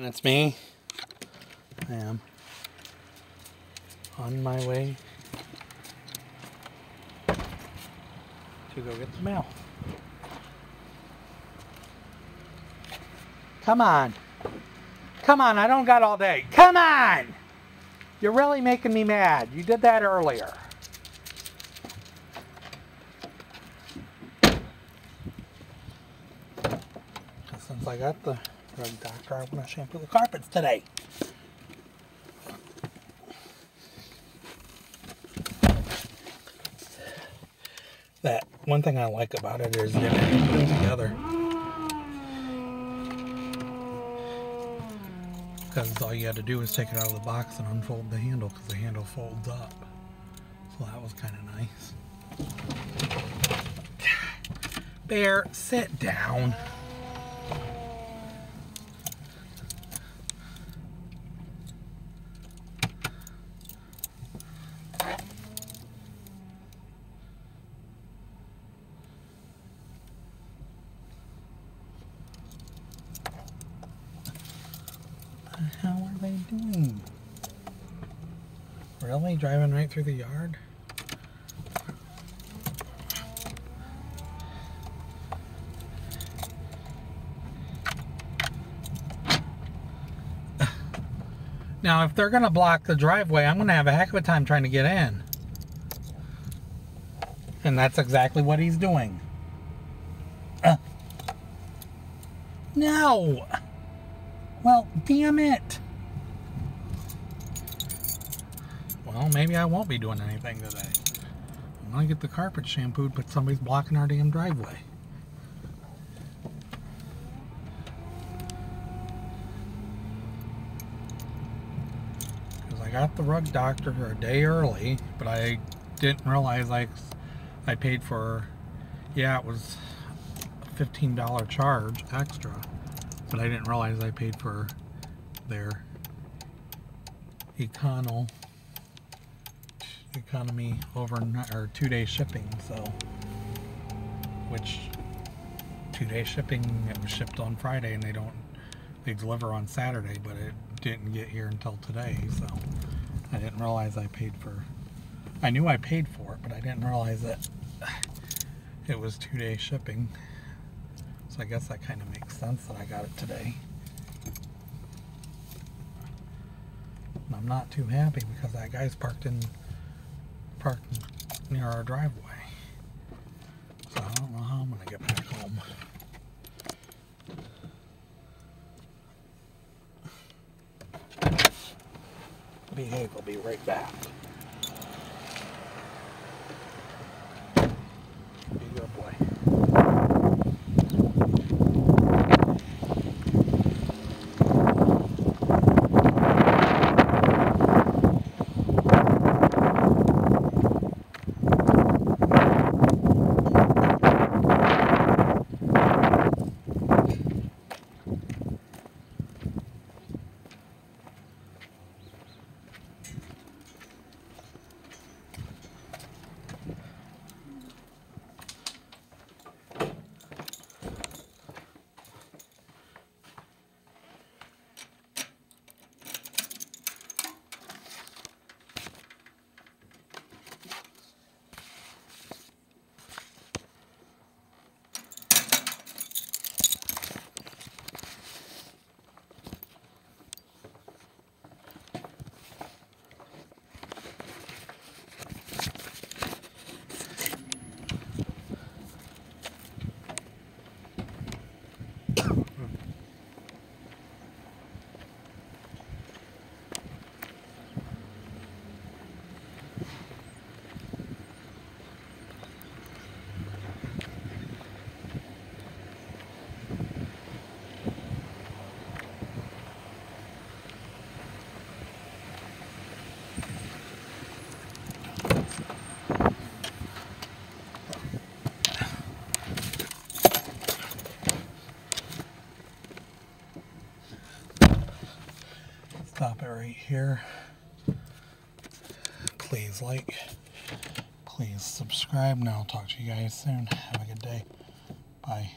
And it's me. I am on my way to go get the mail. Come on. Come on, I don't got all day. Come on! You're really making me mad. You did that earlier. Since I got the rug doctor, I'm going to shampoo the carpets today. That one thing I like about it is can put them together. Because all you had to do was take it out of the box and unfold the handle because the handle folds up. So that was kind of nice. Bear, sit down. The hell are they doing? Really? Driving right through the yard? Now, if they're going to block the driveway, I'm going to have a heck of a time trying to get in. And that's exactly what he's doing. Uh. No! Well, damn it. Well, maybe I won't be doing anything today. I'm gonna get the carpet shampooed, but somebody's blocking our damn driveway. Because I got the rug doctor a day early, but I didn't realize I, I paid for, yeah, it was a $15 charge extra but I didn't realize I paid for their econo economy over or two day shipping so which two day shipping it was shipped on Friday and they don't they deliver on Saturday but it didn't get here until today so I didn't realize I paid for I knew I paid for it but I didn't realize that it was two day shipping so I guess that kind of makes sense that I got it today. And I'm not too happy because that guy's parked in parked near our driveway. So I don't know how I'm gonna get back home. Behave, I'll be right back. It right here. Please like, please subscribe, and I'll talk to you guys soon. Have a good day. Bye.